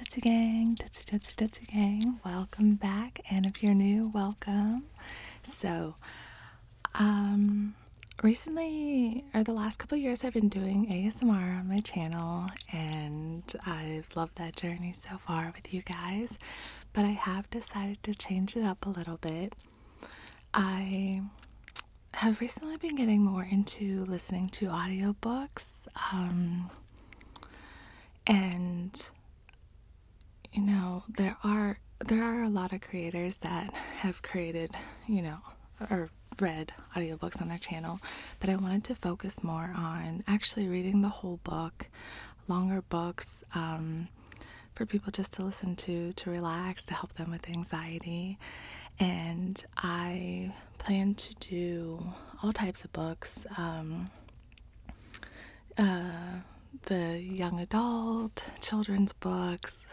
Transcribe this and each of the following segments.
Tootsie Gang, Tootsie Tootsie Tootsie Gang, welcome back. And if you're new, welcome. So, um, recently, or the last couple years, I've been doing ASMR on my channel, and I've loved that journey so far with you guys. But I have decided to change it up a little bit. I have recently been getting more into listening to audiobooks. Um, and you know, there are there are a lot of creators that have created, you know, or read audiobooks on their channel, but I wanted to focus more on actually reading the whole book, longer books, um, for people just to listen to, to relax, to help them with anxiety. And I plan to do all types of books. Um, uh, the young adult, children's books,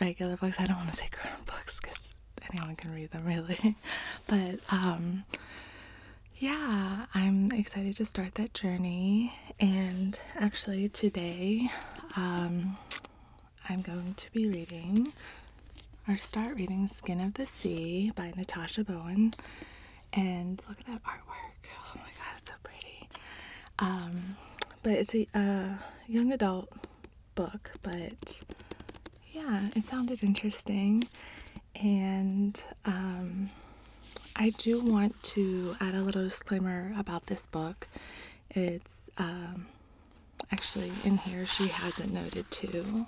regular books. I don't want to say grown up books because anyone can read them, really. but um, yeah, I'm excited to start that journey. And actually, today um, I'm going to be reading or start reading Skin of the Sea by Natasha Bowen. And look at that artwork. Oh my god, it's so pretty. Um, but it's a young adult book, but yeah, it sounded interesting. And um, I do want to add a little disclaimer about this book. It's um, actually in here, she has it noted too.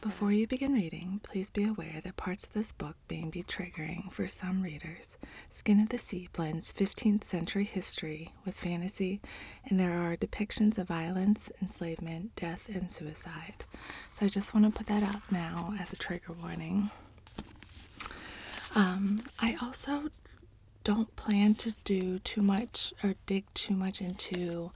Before you begin reading, please be aware that parts of this book may be triggering for some readers. Skin of the Sea blends 15th century history with fantasy, and there are depictions of violence, enslavement, death, and suicide. So I just want to put that out now as a trigger warning. Um, I also don't plan to do too much or dig too much into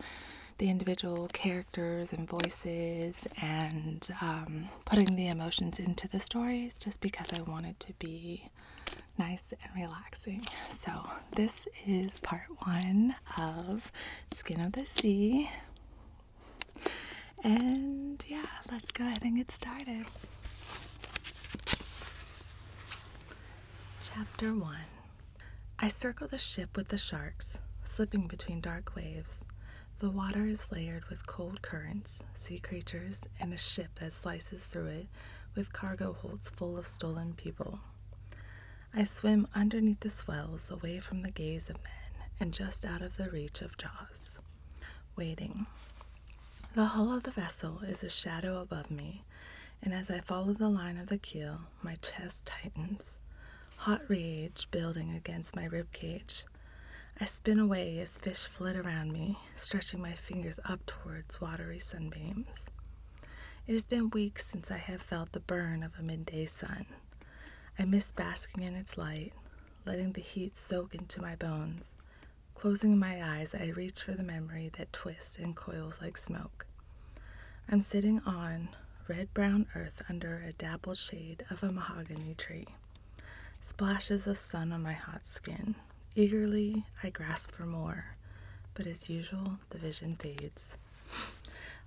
the individual characters and voices and um, putting the emotions into the stories just because I want it to be nice and relaxing. So, this is part one of Skin of the Sea. And yeah, let's go ahead and get started. Chapter 1 I circle the ship with the sharks, slipping between dark waves. The water is layered with cold currents, sea creatures, and a ship that slices through it with cargo holds full of stolen people. I swim underneath the swells, away from the gaze of men, and just out of the reach of jaws, waiting. The hull of the vessel is a shadow above me, and as I follow the line of the keel, my chest tightens, hot rage building against my rib cage. I spin away as fish flit around me, stretching my fingers up towards watery sunbeams. It has been weeks since I have felt the burn of a midday sun. I miss basking in its light, letting the heat soak into my bones. Closing my eyes, I reach for the memory that twists and coils like smoke. I'm sitting on red brown earth under a dappled shade of a mahogany tree. Splashes of sun on my hot skin, Eagerly, I grasp for more, but as usual, the vision fades.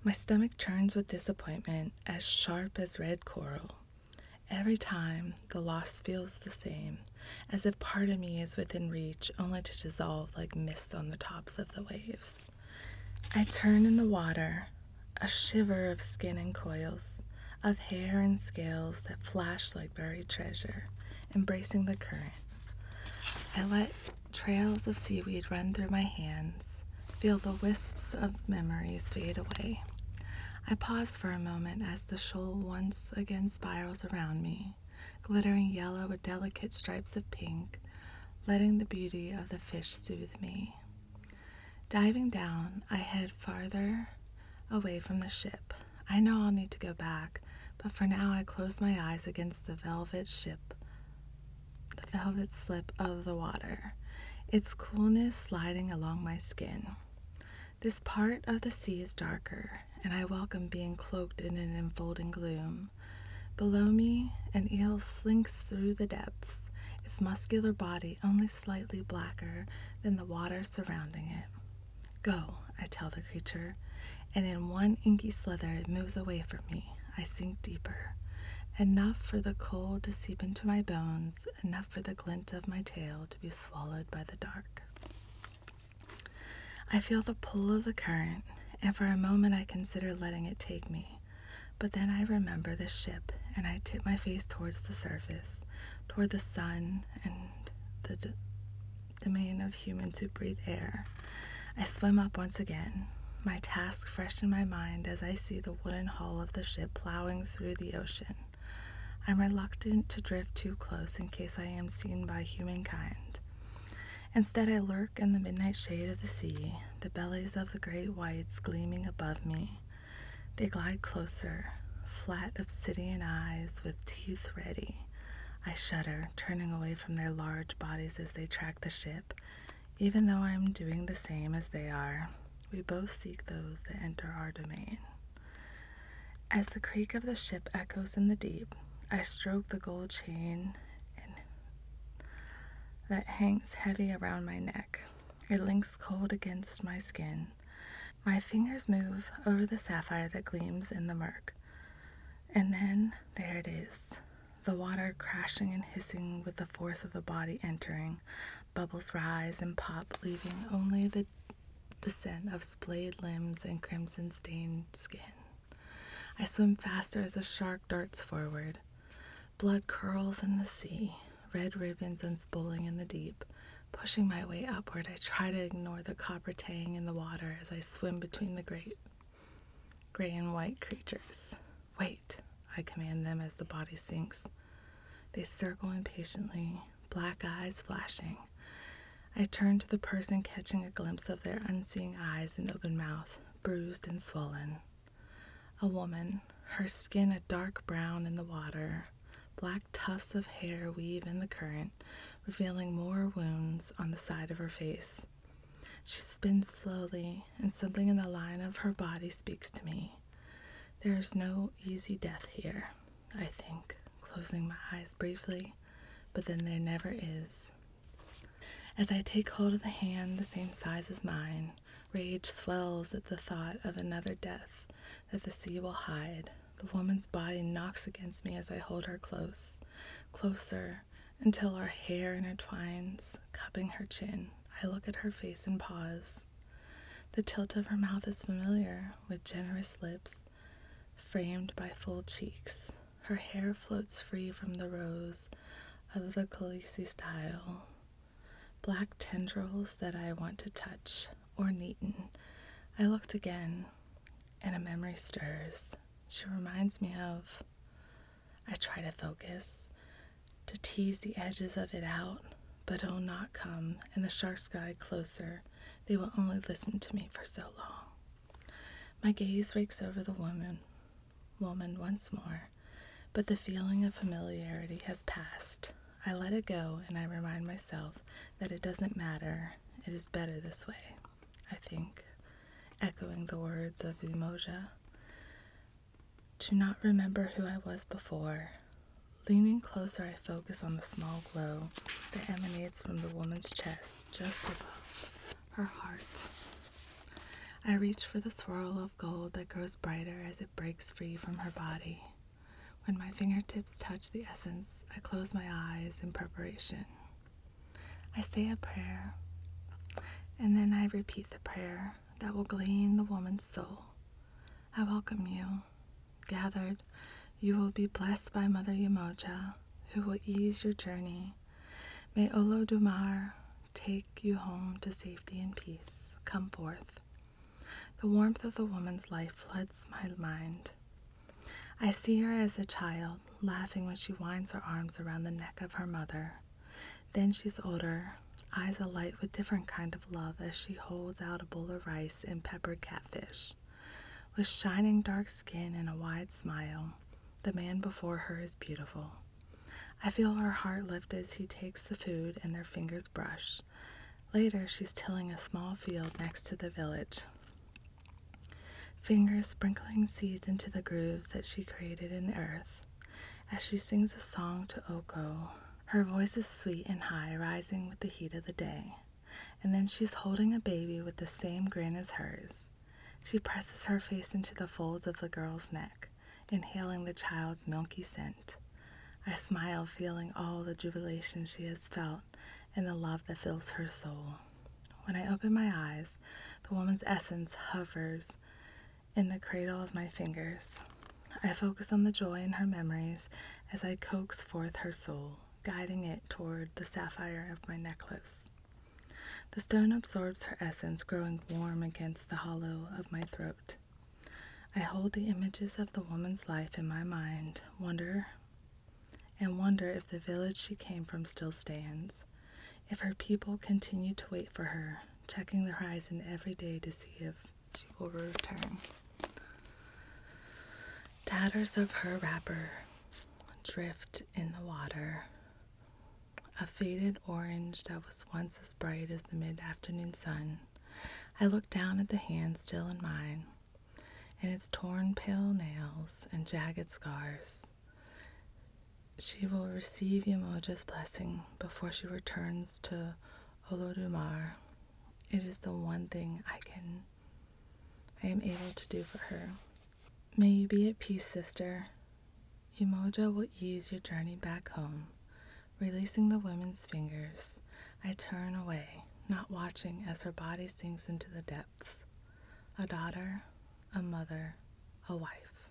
My stomach churns with disappointment, as sharp as red coral. Every time, the loss feels the same, as if part of me is within reach, only to dissolve like mist on the tops of the waves. I turn in the water, a shiver of skin and coils, of hair and scales that flash like buried treasure, embracing the current. I let trails of seaweed run through my hands, feel the wisps of memories fade away. I pause for a moment as the shoal once again spirals around me, glittering yellow with delicate stripes of pink, letting the beauty of the fish soothe me. Diving down, I head farther away from the ship. I know I'll need to go back, but for now I close my eyes against the velvet ship the velvet slip of the water, its coolness sliding along my skin. This part of the sea is darker, and I welcome being cloaked in an enfolding gloom. Below me, an eel slinks through the depths, its muscular body only slightly blacker than the water surrounding it. Go, I tell the creature, and in one inky slither it moves away from me. I sink deeper. Enough for the cold to seep into my bones, enough for the glint of my tail to be swallowed by the dark. I feel the pull of the current, and for a moment I consider letting it take me. But then I remember the ship, and I tip my face towards the surface, toward the sun and the d- domain of humans who breathe air. I swim up once again, my task fresh in my mind as I see the wooden hull of the ship plowing through the ocean. I'm reluctant to drift too close in case I am seen by humankind. Instead, I lurk in the midnight shade of the sea, the bellies of the great whites gleaming above me. They glide closer, flat obsidian eyes with teeth ready. I shudder, turning away from their large bodies as they track the ship, even though I am doing the same as they are. We both seek those that enter our domain. As the creak of the ship echoes in the deep, I stroke the gold chain that hangs heavy around my neck. It links cold against my skin. My fingers move over the sapphire that gleams in the murk. And then there it is. The water crashing and hissing with the force of the body entering. Bubbles rise and pop, leaving only the descent of splayed limbs and crimson stained skin. I swim faster as a shark darts forward. Blood curls in the sea red ribbons unspooling in the deep. Pushing my way upward, I try to ignore the copper tang in the water as I swim between the great gray and white creatures. Wait, I command them as the body sinks. They circle impatiently, black eyes flashing. I turn to the person catching a glimpse of their unseeing eyes and open mouth, bruised and swollen. A woman, her skin a dark brown in the water, Black tufts of hair weave in the current, revealing more wounds on the side of her face. She spins slowly, and something in the line of her body speaks to me. There is no easy death here, I think, closing my eyes briefly, but then there never is. As I take hold of the hand the same size as mine, rage swells at the thought of another death that the sea will hide, the woman's body knocks against me as I hold her close, closer, until our hair intertwines, cupping her chin. I look at her face and pause. The tilt of her mouth is familiar, with generous lips framed by full cheeks. Her hair floats free from the rows of the Khaleesi style. Black tendrils that I want to touch or neaten. I looked again, and a memory stirs. She reminds me of. I try to focus, to tease the edges of it out, but it'll not come, and the sharks glide closer. They will only listen to me for so long. My gaze rakes over the woman, woman once more, but the feeling of familiarity has passed. I let it go and I remind myself that it doesn't matter. It is better this way, I think, echoing the words of Yemoja to not remember who I was before. Leaning closer, I focus on the small glow that emanates from the woman's chest just above her heart. I reach for the swirl of gold that grows brighter as it breaks free from her body. When my fingertips touch the essence, I close my eyes in preparation. I say a prayer, and then I repeat the prayer that will glean the woman's soul. I welcome you gathered, you will be blessed by Mother Yemoja, who will ease your journey. May Olodumare take you home to safety and peace. Come forth. The warmth of the woman's life floods my mind. I see her as a child, laughing when she winds her arms around the neck of her mother. Then she's older, eyes alight with different kind of love as she holds out a bowl of rice and peppered catfish. With shining dark skin and a wide smile, the man before her is beautiful. I feel her heart lift as he takes the food and their fingers brush. Later, she's tilling a small field next to the village, fingers sprinkling seeds into the grooves that she created in the earth. As she sings a song to Oko, her voice is sweet and high, rising with the heat of the day. And then she's holding a baby with the same grin as hers. She presses her face into the folds of the girl's neck. inhaling the child's milky scent. I smile, feeling all the jubilation she has felt and the love that fills her soul. When I open my eyes, the woman's essence hovers in the cradle of my fingers. I focus on the joy in her memories as I coax forth her soul, guiding it toward the sapphire of my necklace. The stone absorbs her essence, growing warm against the hollow of my throat. I hold the images of the woman's life in my mind, wonder and wonder if the village she came from still stands, if her people continue to wait for her, checking the horizon every day to see if she will return. Tatters of her wrapper drift in the water. A faded orange that was once as bright as the mid afternoon sun. I look down at the hand still in mine, and its torn pale nails and jagged scars. She will receive Yemoja's blessing before she returns to Olodumare. It is the one thing I can I am able to do for her. May you be at peace, sister. Yemoja will ease your journey back home. Releasing the woman's fingers, I turn away, not watching as her body sinks into the depths. A daughter, a mother, a wife.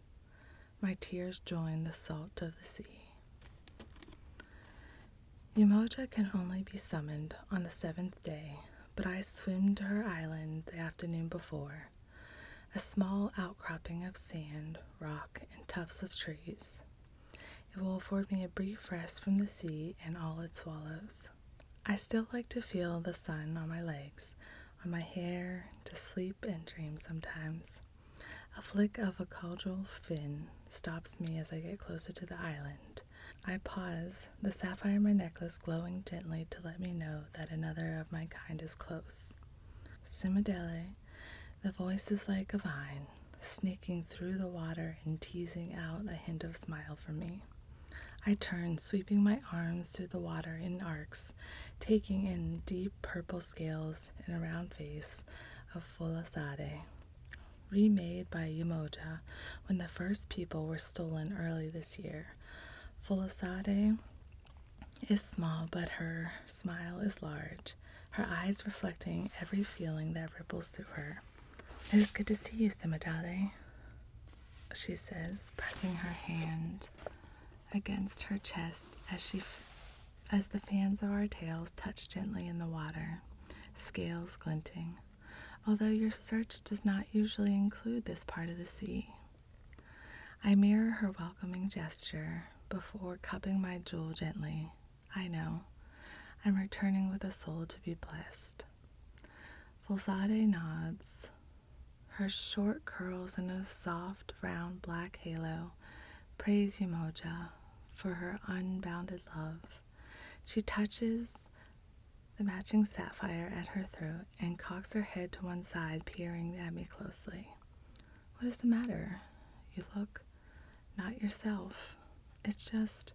My tears join the salt of the sea. Yemoja can only be summoned on the seventh day, but I swim to her island the afternoon before a small outcropping of sand, rock, and tufts of trees. It will afford me a brief rest from the sea and all its swallows. I still like to feel the sun on my legs, on my hair, to sleep and dream sometimes. A flick of a caudal fin stops me as I get closer to the island. I pause, the sapphire in my necklace glowing gently to let me know that another of my kind is close. Simidele the voice is like a vine, sneaking through the water and teasing out a hint of smile for me. I turn, sweeping my arms through the water in arcs, taking in deep purple scales and a round face of Folasade, remade by Yemoja when the first people were stolen early this year. Folasade is small, but her smile is large, her eyes reflecting every feeling that ripples through her. It is good to see you, Simidele, she says, pressing her hand against her chest as she as the fans of our tails touch gently in the water, scales glinting. Although your search does not usually include this part of the sea. I mirror her welcoming gesture before cupping my jewel gently. I know. I'm returning with a soul to be blessed. Folasade nods, her short curls in a soft, round black halo praise Yemoja for her unbounded love. She touches the matching sapphire at her throat and cocks her head to one side, peering at me closely. What is the matter? You look not yourself. It's just.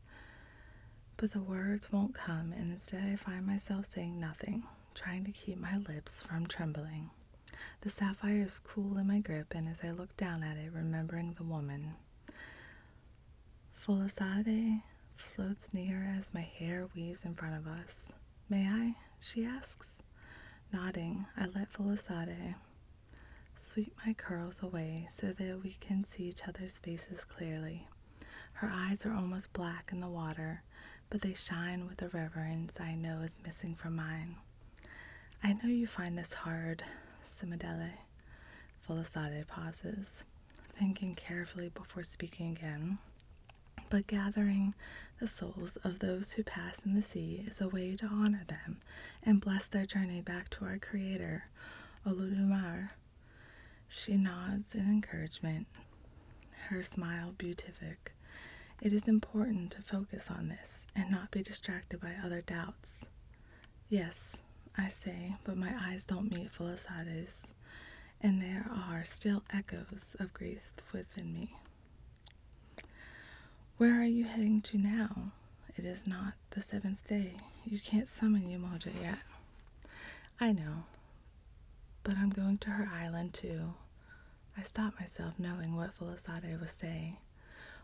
But the words won't come, and instead I find myself saying nothing, trying to keep my lips from trembling. The sapphire is cool in my grip, and as I look down at it, remembering the woman, Folasade floats near as my hair weaves in front of us. May I? she asks. Nodding, I let Folasade sweep my curls away so that we can see each other's faces clearly. Her eyes are almost black in the water, but they shine with a reverence I know is missing from mine. I know you find this hard, Simidele. Folasade pauses, thinking carefully before speaking again. But gathering the souls of those who pass in the sea is a way to honor them and bless their journey back to our Creator, Olodumare. She nods in encouragement, her smile beatific. It is important to focus on this and not be distracted by other doubts. Yes, I say, but my eyes don't meet Folasade's, and there are still echoes of grief within me. Where are you heading to now? It is not the seventh day. You can't summon Yemoja yet. I know, but I'm going to her island too. I stopped myself knowing what Folasade was saying.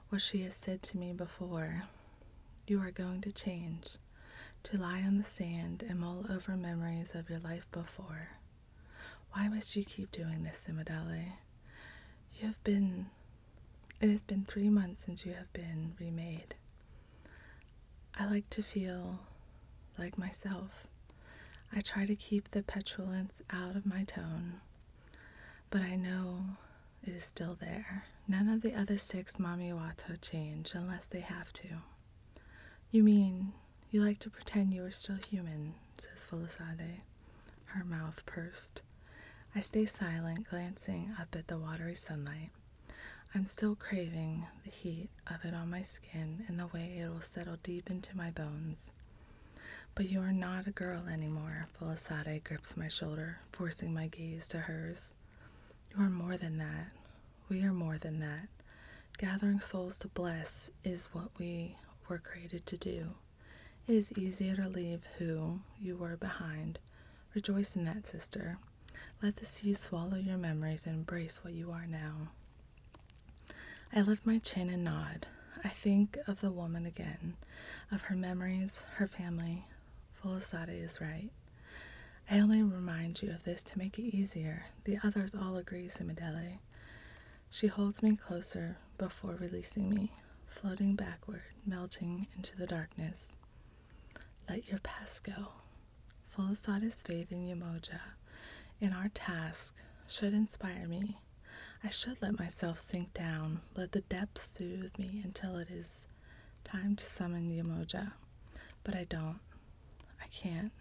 What she has said to me before You are going to change, to lie on the sand and mull over memories of your life before. Why must you keep doing this, Simidele? You have been. It has been three months since you have been remade. I like to feel like myself. I try to keep the petulance out of my tone, but I know it is still there. None of the other six Mami Wata change unless they have to. You mean you like to pretend you are still human, says Folasade, her mouth pursed. I stay silent, glancing up at the watery sunlight. I'm still craving the heat of it on my skin and the way it will settle deep into my bones. But you are not a girl anymore. Folasade grips my shoulder, forcing my gaze to hers. You are more than that. We are more than that. Gathering souls to bless is what we were created to do. It is easier to leave who you were behind. Rejoice in that, sister. Let the sea swallow your memories and embrace what you are now. I lift my chin and nod. I think of the woman again, of her memories, her family, Folasade is right. I only remind you of this to make it easier. The others all agree, Simidele. She holds me closer before releasing me, floating backward, melting into the darkness. Let your past go. Folasade's faith in Yemoja, in our task, should inspire me. I should let myself sink down, let the depths soothe me until it is time to summon Yemoja. But I don't. I can't.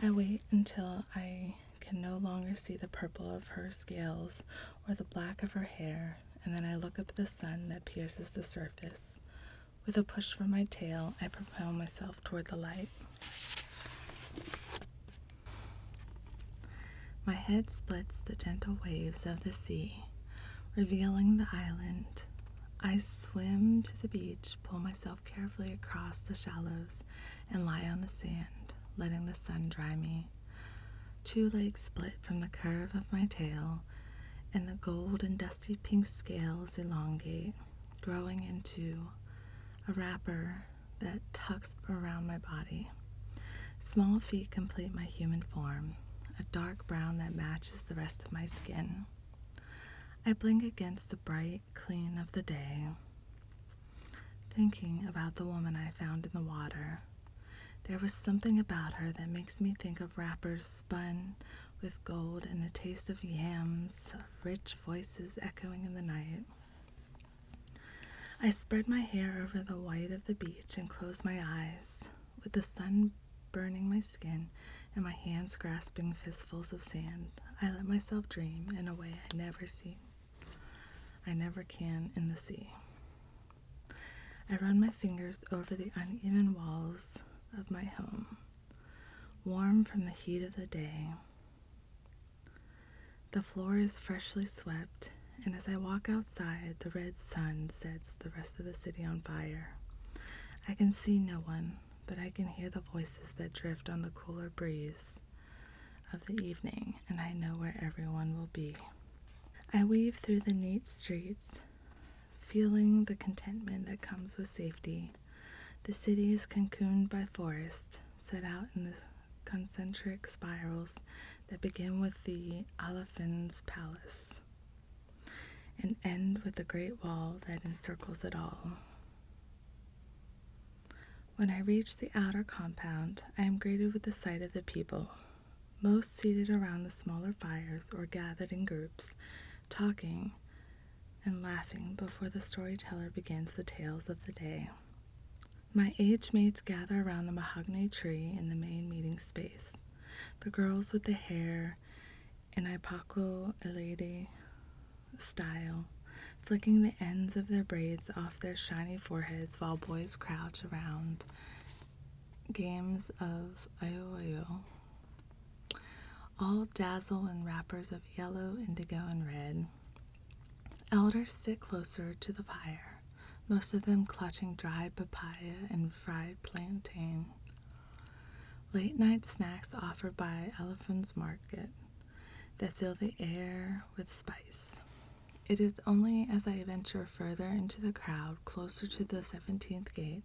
I wait until I can no longer see the purple of her scales or the black of her hair, and then I look up at the sun that pierces the surface. With a push from my tail, I propel myself toward the light. My head splits the gentle waves of the sea, revealing the island. I swim to the beach, pull myself carefully across the shallows, and lie on the sand, letting the sun dry me. Two legs split from the curve of my tail, and the gold and dusty pink scales elongate, growing into a wrapper that tucks around my body. Small feet complete my human form, a dark brown that matches the rest of my skin. I blink against the bright clean of the day, thinking about the woman I found in the water. There was something about her that makes me think of wrappers spun with gold and a taste of yams, of rich voices echoing in the night. I spread my hair over the white of the beach and close my eyes, with the sun burning my skin and my hands grasping fistfuls of sand. I let myself dream in a way I never see I never can in the sea. I run my fingers over the uneven walls of my home, warm from the heat of the day. The floor is freshly swept, and as I walk outside, the red sun sets the rest of the city on fire. I can see no one, but I can hear the voices that drift on the cooler breeze of the evening, and I know where everyone will be. I weave through the neat streets, feeling the contentment that comes with safety. The city is cocooned by forests, set out in the concentric spirals that begin with the Alaafin's palace and end with the great wall that encircles it all. When I reach the outer compound, I am greeted with the sight of the people, most seated around the smaller fires or gathered in groups talking and laughing before the storyteller begins the tales of the day. My age mates gather around the mahogany tree in the main meeting space. The girls with the hair in Ipako Elede style, flicking the ends of their braids off their shiny foreheads while boys crouch around games of ayo ayo all dazzle in wrappers of yellow, indigo, and red. Elders sit closer to the fire, most of them clutching dried papaya and fried plantain. Late night snacks offered by Elephant's Market that fill the air with spice. It is only as I venture further into the crowd, closer to the 17th gate,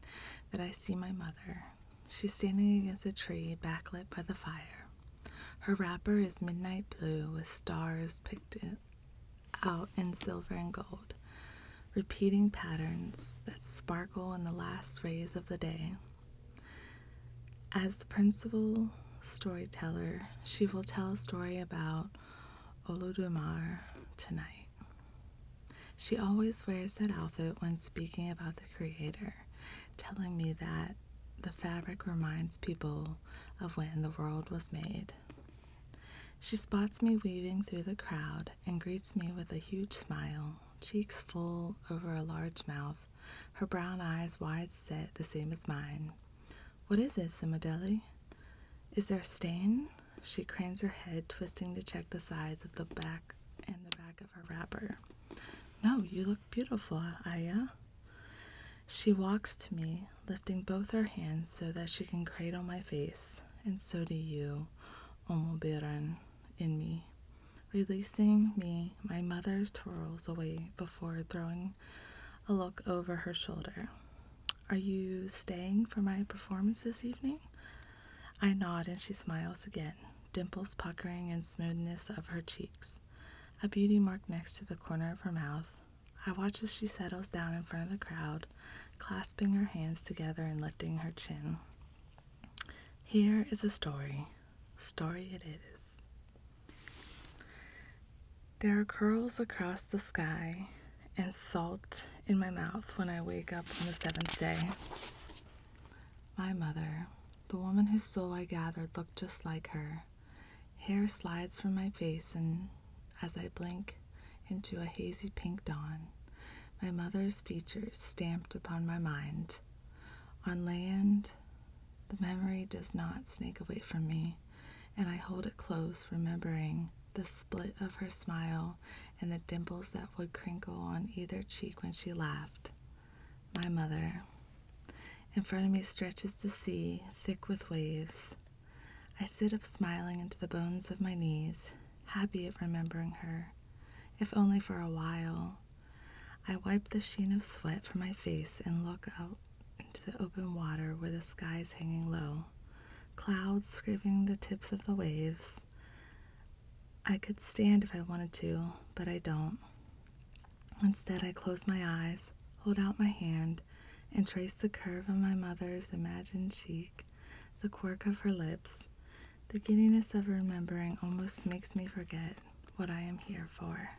that I see my mother. She's standing against a tree, backlit by the fire. Her wrapper is midnight blue with stars picked out in silver and gold, repeating patterns that sparkle in the last rays of the day. As the principal storyteller, she will tell a story about Olodumare tonight. She always wears that outfit when speaking about the Creator, telling me that the fabric reminds people of when the world was made. She spots me weaving through the crowd and greets me with a huge smile, cheeks full over a large mouth, her brown eyes wide set, the same as mine. What is it, Simidele? Is there a stain? She cranes her head, twisting to check the sides of the back and the back of her wrapper. No, you look beautiful, Aya. She walks to me, lifting both her hands so that she can cradle my face, and so do you, Omobiran, in me. Releasing me, my mother twirls away before throwing a look over her shoulder. Are you staying for my performance this evening? I nod and she smiles again, dimples puckering and smoothness of her cheeks, a beauty mark next to the corner of her mouth. I watch as she settles down in front of the crowd, clasping her hands together and lifting her chin. Here is a story. Story it is. There are curls across the sky and salt in my mouth when I wake up on the seventh day. My mother, the woman whose soul I gathered, looked just like her. Hair slides from my face, and as I blink into a hazy pink dawn, my mother's features stamped upon my mind. On land, the memory does not snake away from me, and I hold it close, remembering the split of her smile and the dimples that would crinkle on either cheek when she laughed. My mother. In front of me stretches the sea, thick with waves. I sit up smiling into the bones of my knees, happy at remembering her, if only for a while. I wipe the sheen of sweat from my face and look out into the open water where the sky is hanging low, clouds scraping the tips of the waves. I could stand if I wanted to, but I don't. Instead, I close my eyes, hold out my hand, and trace the curve of my mother's imagined cheek, the quirk of her lips. The giddiness of remembering almost makes me forget what I am here for.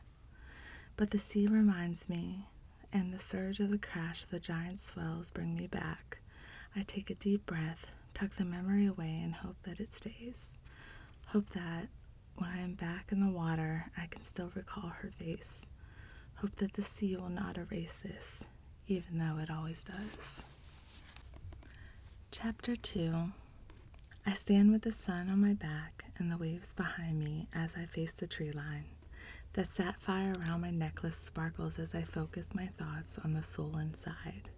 But the sea reminds me, and the surge of the crash of the giant swells bring me back. I take a deep breath, tuck the memory away, and hope that it stays. Hope that when I am back in the water, I can still recall her face. Hope that the sea will not erase this, even though it always does. Chapter 2 I stand with the sun on my back and the waves behind me as I face the tree line. The sapphire around my necklace sparkles as I focus my thoughts on the soul inside.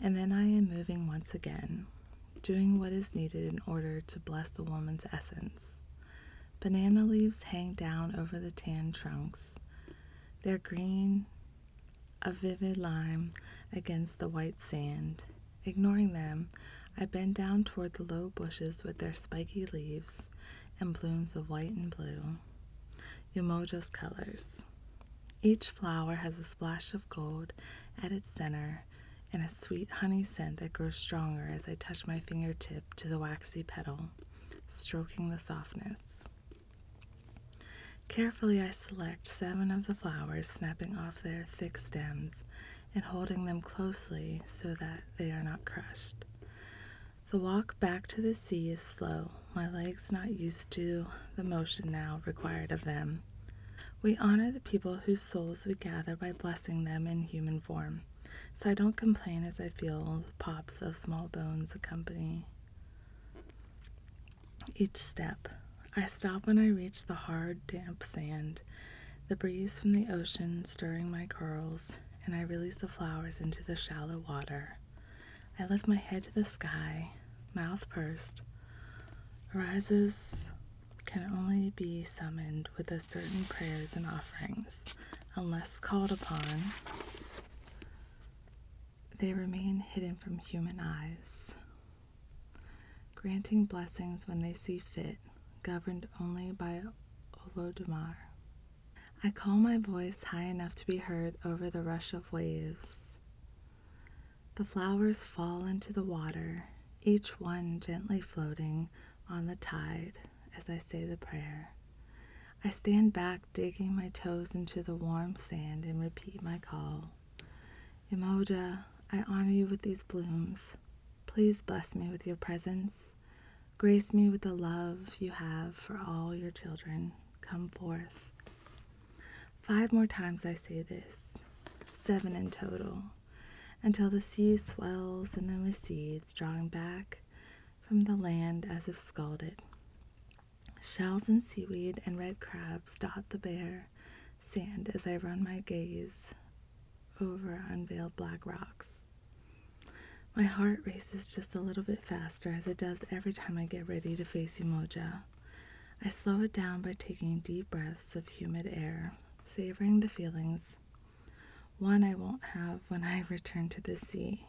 And then I am moving once again, doing what is needed in order to bless the woman's essence. Banana leaves hang down over the tan trunks. Their green, a vivid lime against the white sand. Ignoring them, I bend down toward the low bushes with their spiky leaves and blooms of white and blue. Yemoja's colors. Each flower has a splash of gold at its center and a sweet honey scent that grows stronger as I touch my fingertip to the waxy petal, stroking the softness. Carefully, I select seven of the flowers, snapping off their thick stems and holding them closely so that they are not crushed. The walk back to the sea is slow, my legs not used to the motion now required of them. We honor the people whose souls we gather by blessing them in human form, so I don't complain as I feel the pops of small bones accompany each step. I stop when I reach the hard, damp sand, the breeze from the ocean stirring my curls, and I release the flowers into the shallow water. I lift my head to the sky, mouth pursed. Rises can only be summoned with a certain prayers and offerings, unless called upon, they remain hidden from human eyes, granting blessings when they see fit, governed only by Olodumare. I call my voice high enough to be heard over the rush of waves. The flowers fall into the water, each one gently floating on the tide as I say the prayer. I stand back, digging my toes into the warm sand, and repeat my call. Yemoja, I honor you with these blooms. Please bless me with your presence. Grace me with the love you have for all your children. Come forth. Five more times I say this, seven in total, until the sea swells and then recedes, drawing back from the land as if scalded. Shells and seaweed and red crabs dot the bare sand as I run my gaze over unveiled black rocks. My heart races just a little bit faster as it does every time I get ready to face Yemoja. I slow it down by taking deep breaths of humid air, savoring the feelings one I won't have when I return to the sea.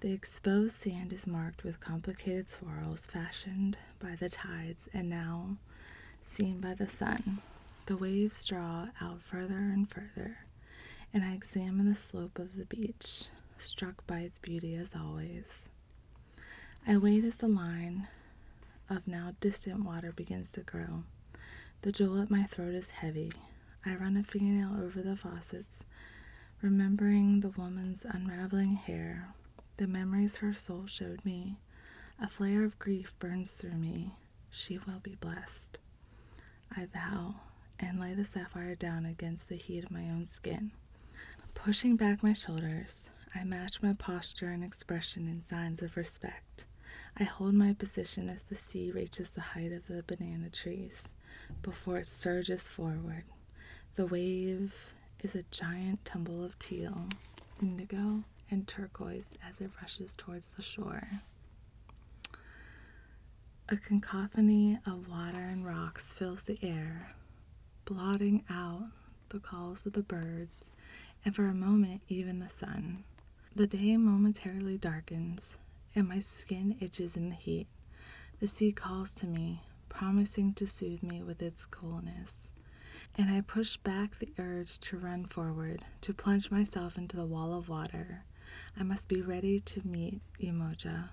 The exposed sand is marked with complicated swirls fashioned by the tides and now seen by the sun. The waves draw out further and further, and I examine the slope of the beach, struck by its beauty as always. I wait as the line of now distant water begins to grow. The jewel at my throat is heavy. I run a fingernail over the faucets, remembering the woman's unraveling hair the memories her soul showed me. A flare of grief burns through me. She will be blessed. I vow and lay the sapphire down against the heat of my own skin. Pushing back my shoulders, I match my posture and expression in signs of respect. I hold my position as the sea reaches the height of the banana trees before it surges forward. The wave is a giant tumble of teal, indigo, and turquoise as it rushes towards the shore. A cacophony of water and rocks fills the air, blotting out the calls of the birds and for a moment even the sun. The day momentarily darkens and my skin itches in the heat. The sea calls to me, promising to soothe me with its coolness and I push back the urge to run forward, to plunge myself into the wall of water, I must be ready to meet Yemoja.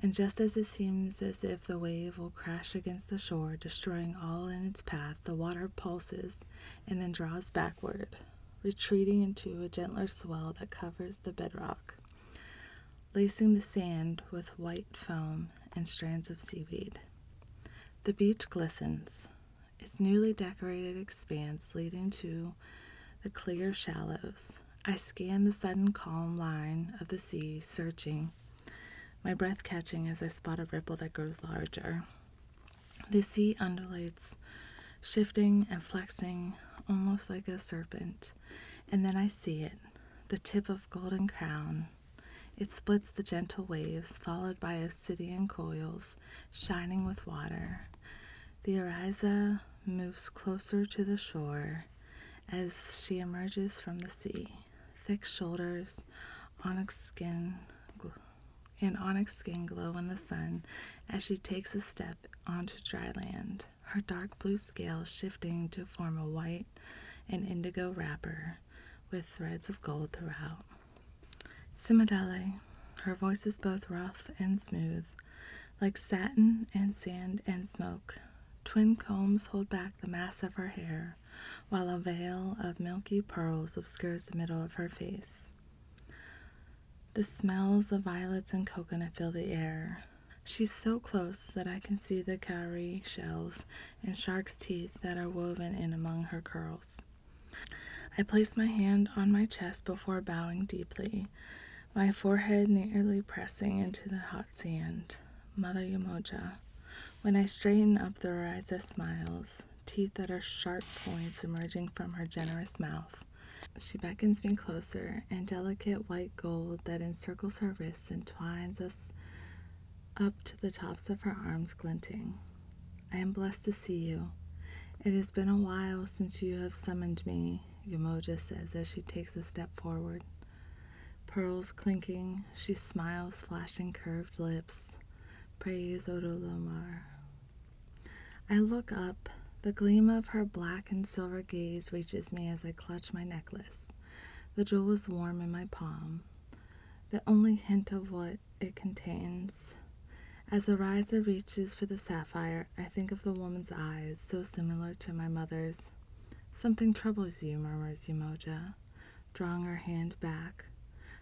And just as it seems as if the wave will crash against the shore, destroying all in its path, the water pulses and then draws backward, retreating into a gentler swell that covers the bedrock, lacing the sand with white foam and strands of seaweed. The beach glistens, its newly decorated expanse leading to the clear shallows, I scan the sudden calm line of the sea, searching, my breath catching as I spot a ripple that grows larger. The sea undulates, shifting and flexing almost like a serpent, and then I see it, the tip of golden crown. It splits the gentle waves, followed by obsidian coils shining with water. The Orisa moves closer to the shore as she emerges from the sea thick shoulders, onyx skin, and onyx skin glow in the sun as she takes a step onto dry land, her dark blue scales shifting to form a white and indigo wrapper with threads of gold throughout. Simidele, her voice is both rough and smooth, like satin and sand and smoke. Twin combs hold back the mass of her hair, while a veil of milky pearls obscures the middle of her face. The smells of violets and coconut fill the air. She's so close that I can see the cowrie shells and shark's teeth that are woven in among her curls. I place my hand on my chest before bowing deeply, my forehead nearly pressing into the hot sand. Mother Yemoja. When I straighten up, the Orisa smiles, teeth that are sharp points emerging from her generous mouth. She beckons me closer, and delicate white gold that encircles her wrists and twines us up to the tops of her arms glinting. I am blessed to see you, It has been a while since you have summoned me, Yemoja says as she takes a step forward. Pearls clinking, she smiles, flashing curved lips. Praise Odolomar. I look up. The gleam of her black and silver gaze reaches me as I clutch my necklace. The jewel is warm in my palm. The only hint of what it contains. As Orisa reaches for the sapphire, I think of the woman's eyes, so similar to my mother's. Something troubles you, murmurs Yemoja, drawing her hand back.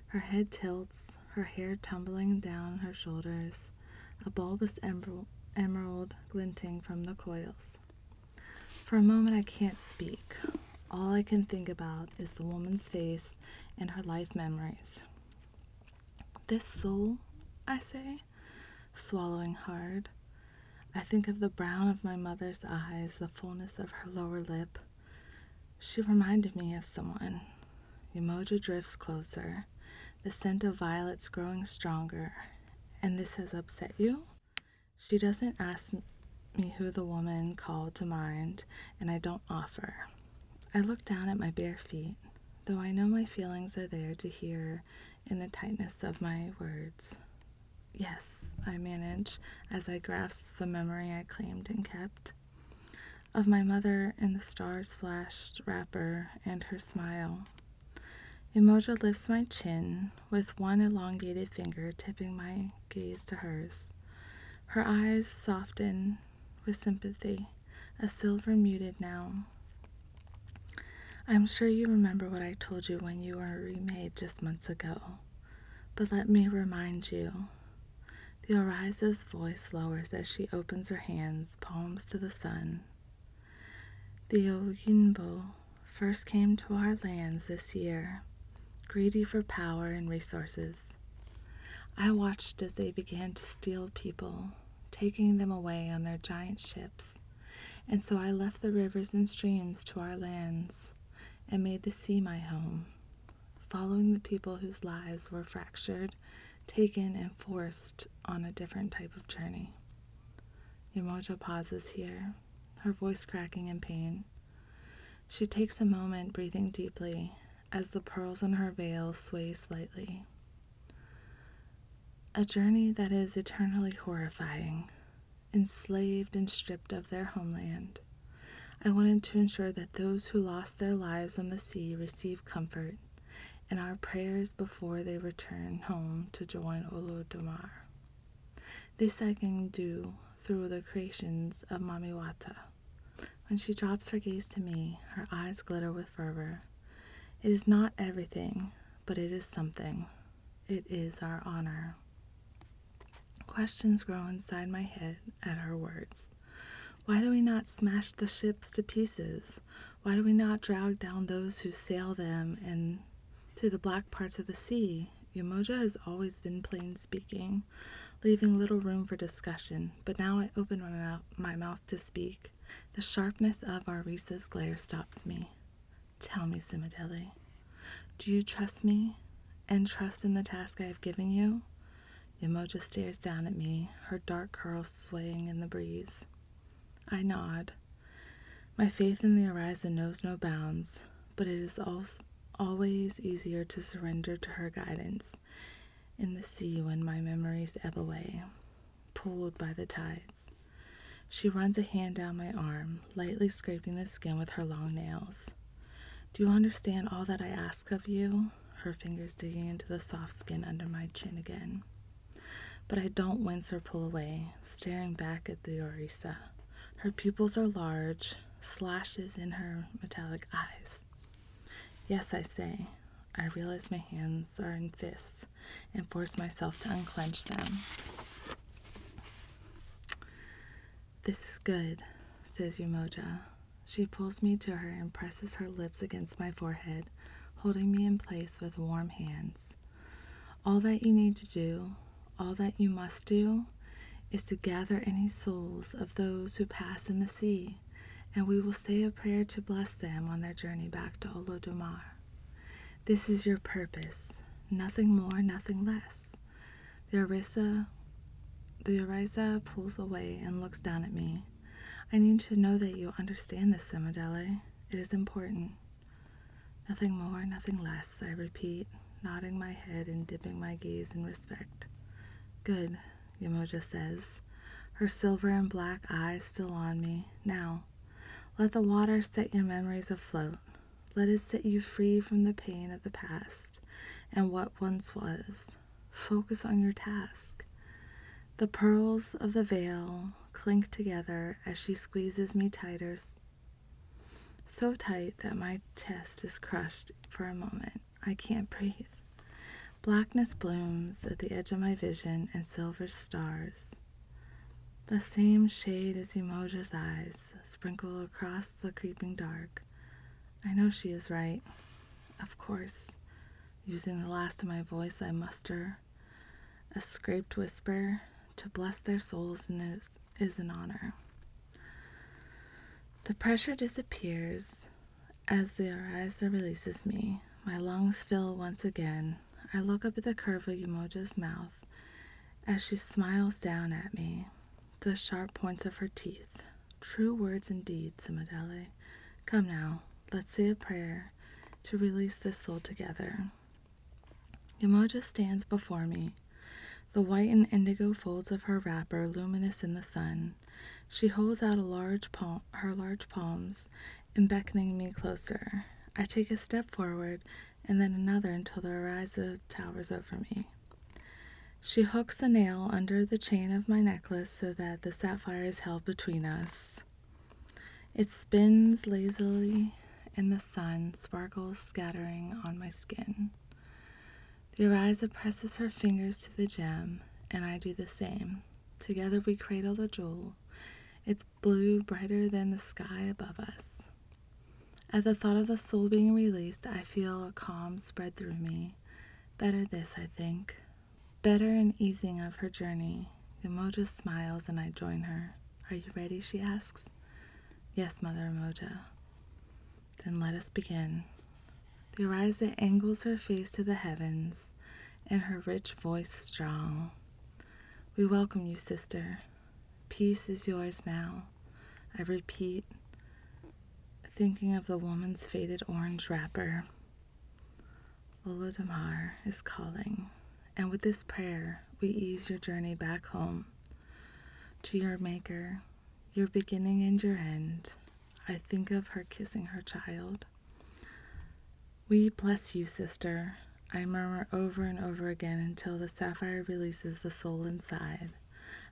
Her head tilts, her hair tumbling down her shoulders, a bulbous emerald glinting from the coils. For a moment, I can't speak. All I can think about is the woman's face and her life memories. This soul, I say, swallowing hard. I think of the brown of my mother's eyes, the fullness of her lower lip. She reminded me of someone. Yemoja drifts closer, the scent of violets growing stronger. And this has upset you? She doesn't ask me who the woman called to mind, and I don't offer. I look down at my bare feet, though I know my feelings are there to hear in the tightness of my words. Yes, I manage as I grasp the memory I claimed and kept of my mother in the stars flashed wrapper and her smile. Yemoja lifts my chin with one elongated finger tipping my gaze to hers. Her eyes soften with sympathy, a silver muted now. I'm sure you remember what I told you when you were remade just months ago, but let me remind you the Orisa's voice lowers as she opens her hands, palms to the sun. The Oyinbo first came to our lands this year, greedy for power and resources. I watched as they began to steal people, taking them away on their giant ships, and so I left the rivers and streams to our lands and made the sea my home, following the people whose lives were fractured taken and forced on a different type of journey. Yemoja pauses here, her voice cracking in pain. She takes a moment, breathing deeply, as the pearls in her veil sway slightly. A journey that is eternally horrifying, enslaved and stripped of their homeland. I wanted to ensure that those who lost their lives on the sea receive comfort and our prayers before they return home to join Olodumare. This I can do through the creations of Mami Wata. When she drops her gaze to me, her eyes glitter with fervor. It is not everything, but it is something. It is our honor. Questions grow inside my head at her words. Why do we not smash the ships to pieces? Why do we not drag down those who sail them and to the black parts of the sea. Yemoja has always been plain speaking, leaving little room for discussion, but now I open my mouth, my mouth to speak. The sharpness of Orisa's glare stops me. Tell me, Simidele, do you trust me and trust in the task I have given you? Yemoja stares down at me, her dark curls swaying in the breeze. I nod. My faith in the Orisa knows no bounds, but it is also always easier to surrender to her guidance in the sea when my memories ebb away, pulled by the tides. She runs a hand down my arm, lightly scraping the skin with her long nails. Do you understand all that I ask of you? Her fingers digging into the soft skin under my chin again. But I don't wince or pull away, staring back at the Orisa. Her pupils are large, slashes in her metallic eyes. Yes, I say. I realize my hands are in fists and force myself to unclench them. This is good, says Yemoja. She pulls me to her and presses her lips against my forehead, holding me in place with warm hands. All that you need to do, all that you must do, is to gather any souls of those who pass in the sea and we will say a prayer to bless them on their journey back to Olodumare. This is your purpose, nothing more, nothing less. The Orisa, the Orisa pulls away and looks down at me. I need to know that you understand this, Simidele. It is important. Nothing more, nothing less, I repeat, nodding my head and dipping my gaze in respect. Good, Yemoja says, her silver and black eyes still on me. Now, let the water set your memories afloat. Let it set you free from the pain of the past and what once was. Focus on your task. The pearls of the veil clink together as she squeezes me tighter, so tight that my chest is crushed for a moment. I can't breathe. Blackness blooms at the edge of my vision and silver stars. The same shade as Yemoja's eyes sprinkle across the creeping dark. I know she is right. Of course, using the last of my voice, I muster a scraped whisper to bless their souls and is, is an honor. The pressure disappears as the Orisa releases me. My lungs fill once again. I look up at the curve of Yemoja's mouth as she smiles down at me, the sharp points of her teeth. True words indeed, Simidele. Come now, let's say a prayer to release this soul together. Yemoja stands before me, the white and indigo folds of her wrapper luminous in the sun. She holds out a large palm, her large palms and beckoning me closer. I take a step forward and then another until the Orisa towers over me. She hooks a nail under the chain of my necklace so that the sapphire is held between us. It spins lazily in the sun, sparkles scattering on my skin. The Orisa presses her fingers to the gem, and I do the same. Together we cradle the jewel, its blue brighter than the sky above us. At the thought of the soul being released, I feel a calm spread through me. Better this, I think. Better an easing of her journey. Yemoja smiles and I join her. Are you ready? she asks. Yes, Mother Yemoja. Then let us begin. The Orisa angles her face to the heavens, and her rich voice strong. We welcome you, sister. Peace is yours now. I repeat, thinking of the woman's faded orange wrapper. Olodumare is calling, and with this prayer, we ease your journey back home to your Maker, your beginning and your end. I think of her kissing her child we bless you, sister, I murmur over and over again until the sapphire releases the soul inside.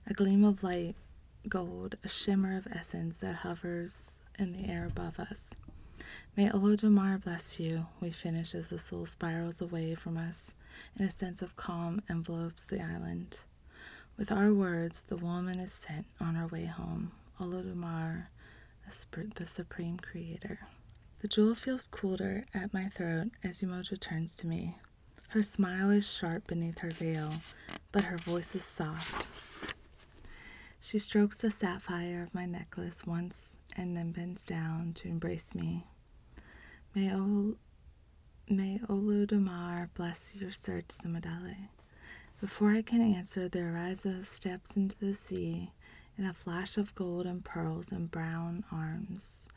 A gleam of light, gold, a shimmer of essence that hovers in the air above us. May Olodumare bless you, we finish as the soul spirals away from us, and a sense of calm envelopes the island. With our words, the woman is sent on her way home. Olodumare, the supreme creator. The jewel feels cooler at my throat as Yemoja turns to me. Her smile is sharp beneath her veil, but her voice is soft. She strokes the sapphire of my necklace once and then bends down to embrace me. May, o- May Olodumare bless your search, Simidele. Before I can answer, the Orisa steps into the sea in a flash of gold and pearls and brown arms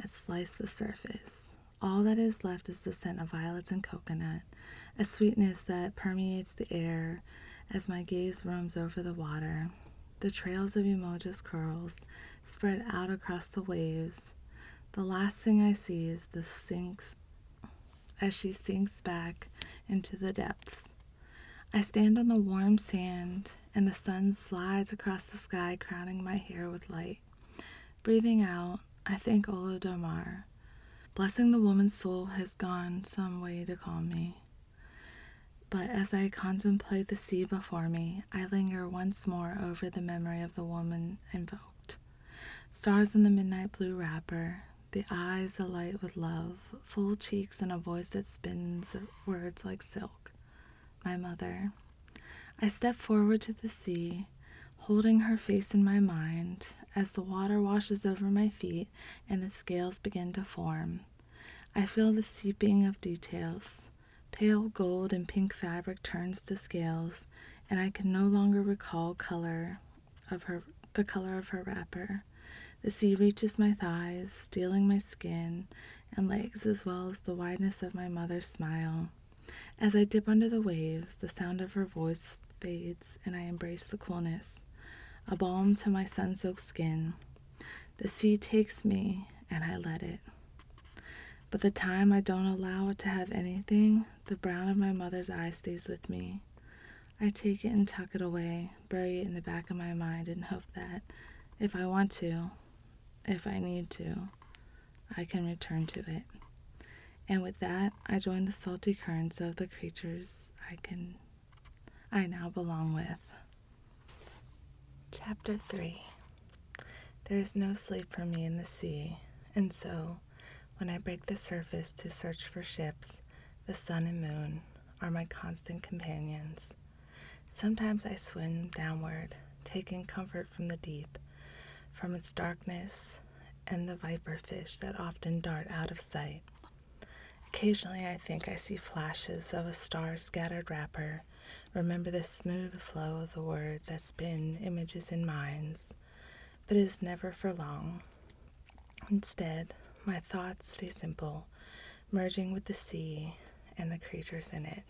that slice the surface. All that is left is the scent of violets and coconut, a sweetness that permeates the air as my gaze roams over the water. The trails of Yemoja's curls spread out across the waves. The last thing I see is the sinks as she sinks back into the depths. I stand on the warm sand and the sun slides across the sky, crowning my hair with light. Breathing out, I thank Olodumare. Blessing the woman's soul has gone some way to calm me. But as I contemplate the sea before me, I linger once more over the memory of the woman invoked. Stars in the midnight blue wrapper, the eyes alight with love, full cheeks, and a voice that spins words like silk. My mother. I step forward to the sea, holding her face in my mind as the water washes over my feet and the scales begin to form. I feel the seeping of details. Pale gold and pink fabric turns to scales, and I can no longer recall color of her the color of her wrapper. The sea reaches my thighs, stealing my skin and legs as well as the wideness of my mother's smile. As I dip under the waves, the sound of her voice fades and I embrace the coolness, a balm to my sun soaked skin. The sea takes me and I let it. But the time I don't allow it to have anything, the brown of my mother's eye stays with me. I take it and tuck it away, bury it in the back of my mind, and hope that if I want to, if I need to, I can return to it. And with that, I join the salty currents of the creatures I can I now belong with. Chapter 3 There is no sleep for me in the sea, and so, when I break the surface to search for ships, the sun and moon are my constant companions. Sometimes I swim downward, taking comfort from the deep, from its darkness and the viper fish that often dart out of sight. Occasionally, I think I see flashes of a star scattered wrapper. Remember the smooth flow of the words that spin images in minds, but it is never for long. Instead, my thoughts stay simple, merging with the sea and the creatures in it.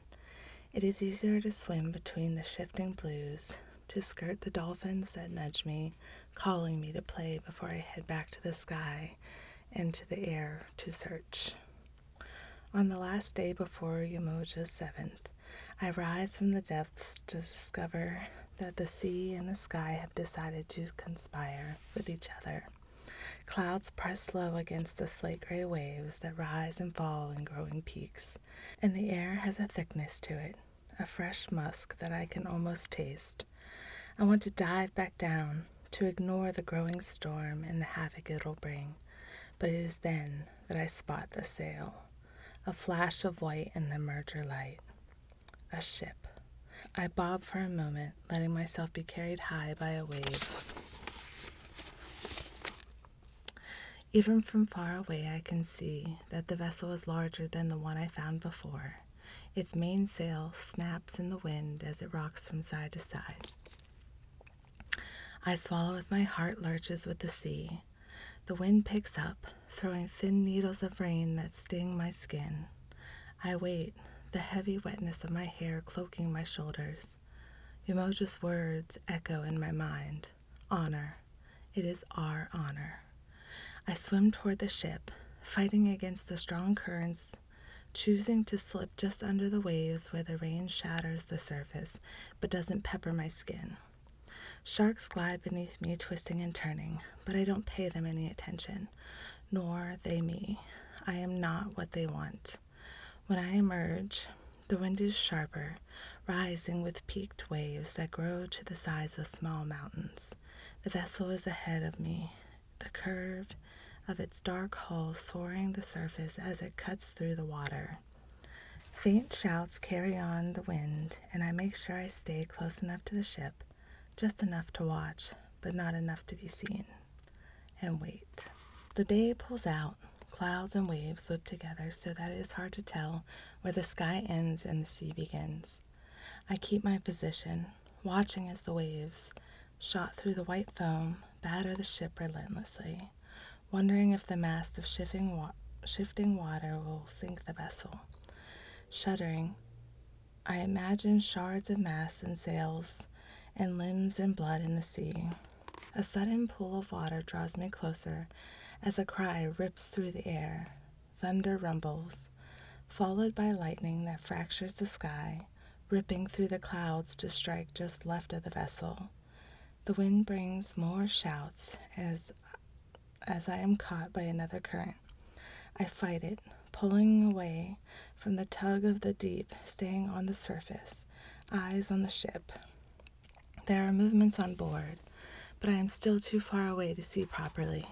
It is easier to swim between the shifting blues, to skirt the dolphins that nudge me, calling me to play before I head back to the sky and to the air to search. On the last day before Yemoja's seventh, I rise from the depths to discover that the sea and the sky have decided to conspire with each other. Clouds press low against the slate gray waves that rise and fall in growing peaks, and the air has a thickness to it, a fresh musk that I can almost taste. I want to dive back down, to ignore the growing storm and the havoc it'll bring, but it is then that I spot the sail, a flash of white in the merger light. A ship. I bob for a moment, letting myself be carried high by a wave. Even from far away, I can see that the vessel is larger than the one I found before. Its mainsail snaps in the wind as it rocks from side to side. I swallow as my heart lurches with the sea. The wind picks up, throwing thin needles of rain that sting my skin. I wait, the heavy wetness of my hair cloaking my shoulders. Yemoja's words echo in my mind honor. It is our honor. I swim toward the ship, fighting against the strong currents, choosing to slip just under the waves where the rain shatters the surface but doesn't pepper my skin. Sharks glide beneath me, twisting and turning, but I don't pay them any attention, nor they me. I am not what they want. When I emerge, the wind is sharper, rising with peaked waves that grow to the size of small mountains. The vessel is ahead of me, the curve of its dark hull soaring the surface as it cuts through the water. Faint shouts carry on the wind, and I make sure I stay close enough to the ship, just enough to watch, but not enough to be seen, and wait. The day pulls out, clouds and waves whip together so that it is hard to tell where the sky ends and the sea begins. I keep my position, watching as the waves, shot through the white foam, batter the ship relentlessly wondering if the mast of shifting, wa- shifting water will sink the vessel. Shuddering, I imagine shards of masts and sails and limbs and blood in the sea. A sudden pool of water draws me closer as a cry rips through the air. Thunder rumbles, followed by lightning that fractures the sky, ripping through the clouds to strike just left of the vessel. The wind brings more shouts as as I am caught by another current. I fight it, pulling away from the tug of the deep, staying on the surface, eyes on the ship. There are movements on board, but I am still too far away to see properly.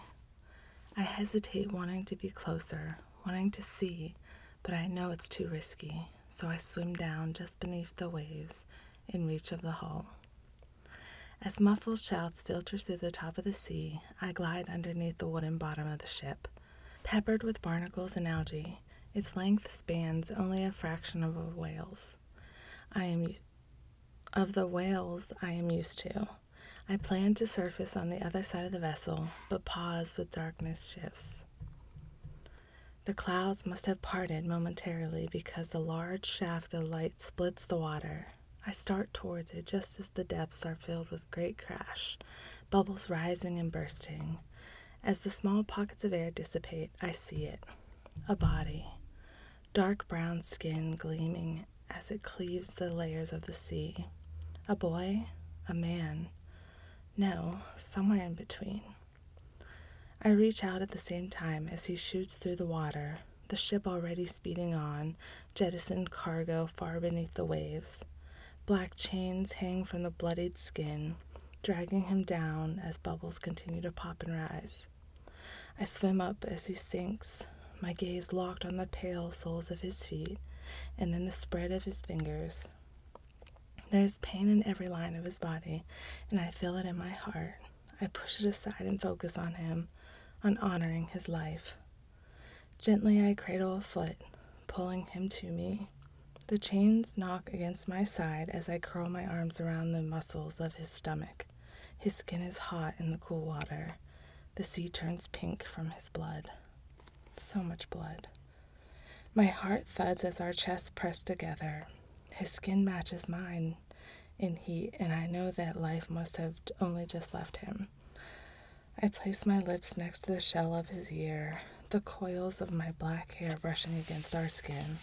I hesitate, wanting to be closer, wanting to see, but I know it's too risky, so I swim down just beneath the waves in reach of the hull. As muffled shouts filter through the top of the sea, I glide underneath the wooden bottom of the ship. Peppered with barnacles and algae, its length spans only a fraction of a whale's. I am of the whales I am used to. I plan to surface on the other side of the vessel, but pause with darkness shifts. The clouds must have parted momentarily because the large shaft of light splits the water. I start towards it just as the depths are filled with great crash, bubbles rising and bursting. As the small pockets of air dissipate, I see it a body, dark brown skin gleaming as it cleaves the layers of the sea. A boy, a man, no, somewhere in between. I reach out at the same time as he shoots through the water, the ship already speeding on, jettisoned cargo far beneath the waves. Black chains hang from the bloodied skin, dragging him down as bubbles continue to pop and rise. I swim up as he sinks, my gaze locked on the pale soles of his feet and then the spread of his fingers. There's pain in every line of his body, and I feel it in my heart. I push it aside and focus on him, on honoring his life. Gently, I cradle a foot, pulling him to me. The chains knock against my side as I curl my arms around the muscles of his stomach. His skin is hot in the cool water. The sea turns pink from his blood. So much blood. My heart thuds as our chests press together. His skin matches mine in heat, and I know that life must have only just left him. I place my lips next to the shell of his ear, the coils of my black hair brushing against our skin.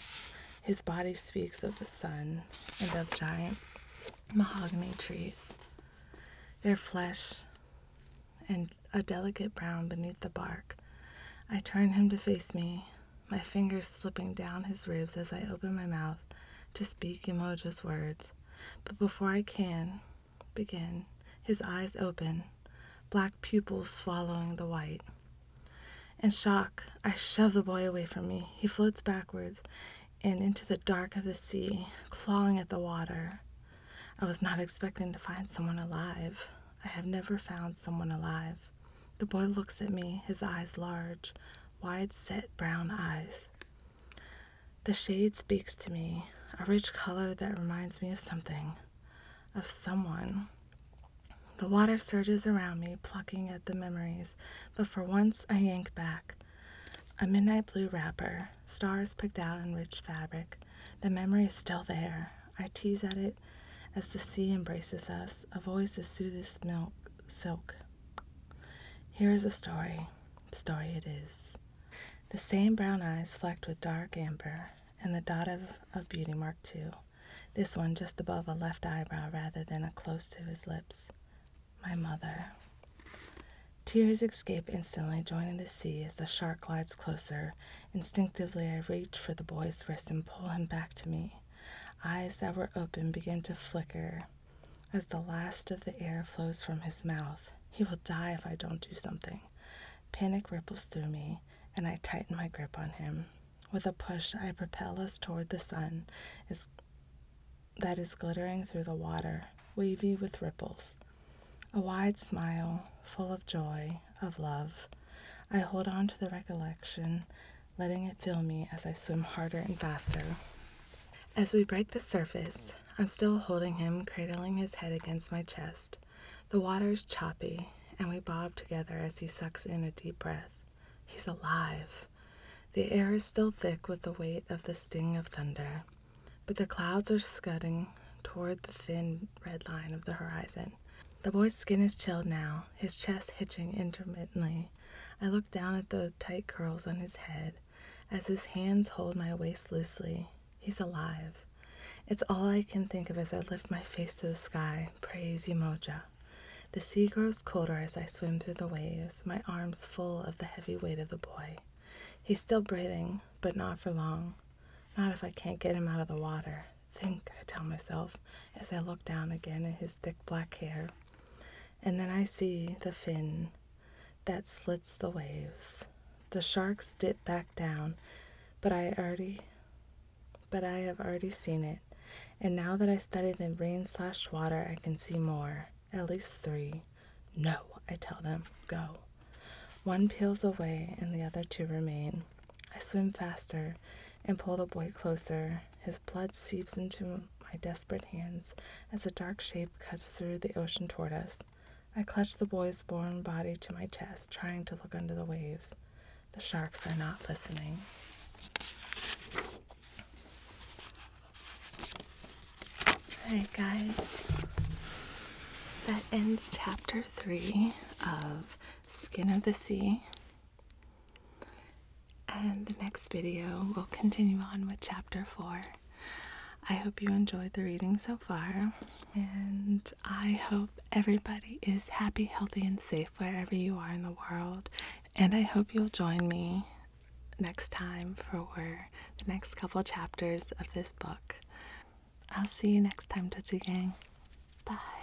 His body speaks of the sun and of giant mahogany trees, their flesh and a delicate brown beneath the bark. I turn him to face me, my fingers slipping down his ribs as I open my mouth to speak Yemoja's words. But before I can begin, his eyes open black pupils swallowing the white. In shock, I shove the boy away from me. He floats backwards and into the dark of the sea, clawing at the water. I was not expecting to find someone alive. I have never found someone alive. The boy looks at me, his eyes large, wide set brown eyes. The shade speaks to me, a rich color that reminds me of something, of someone. The water surges around me, plucking at the memories, but for once I yank back. A midnight blue wrapper, stars picked out in rich fabric. The memory is still there. I tease at it as the sea embraces us, a voice as soothes as milk, silk. Here is a story. Story it is. The same brown eyes flecked with dark amber, and the dot of, of beauty mark too. This one just above a left eyebrow rather than a close to his lips my mother. Tears escape instantly, joining the sea as the shark glides closer. Instinctively, I reach for the boy's wrist and pull him back to me. Eyes that were open begin to flicker as the last of the air flows from his mouth. He will die if I don't do something. Panic ripples through me, and I tighten my grip on him. With a push, I propel us toward the sun is, that is glittering through the water, wavy with ripples. A wide smile, full of joy, of love. I hold on to the recollection, letting it fill me as I swim harder and faster. As we break the surface, I'm still holding him, cradling his head against my chest. The water is choppy, and we bob together as he sucks in a deep breath. He's alive. The air is still thick with the weight of the sting of thunder, but the clouds are scudding toward the thin red line of the horizon. The boy's skin is chilled now, his chest hitching intermittently. I look down at the tight curls on his head as his hands hold my waist loosely. He's alive. It's all I can think of as I lift my face to the sky. Praise Yemoja. The sea grows colder as I swim through the waves, my arms full of the heavy weight of the boy. He's still breathing, but not for long. Not if I can't get him out of the water. Think, I tell myself as I look down again at his thick black hair. And then I see the fin that slits the waves. The sharks dip back down, but I already but I have already seen it. And now that I study the rain slash water, I can see more. At least three. No, I tell them, go. One peels away and the other two remain. I swim faster and pull the boy closer. His blood seeps into my desperate hands as a dark shape cuts through the ocean toward us. I clutch the boy's worn body to my chest, trying to look under the waves. The sharks are not listening. Alright, guys. That ends chapter three of Skin of the Sea. And the next video will continue on with chapter four. I hope you enjoyed the reading so far, and I hope everybody is happy, healthy, and safe wherever you are in the world. And I hope you'll join me next time for the next couple chapters of this book. I'll see you next time, Tootsie Gang. Bye.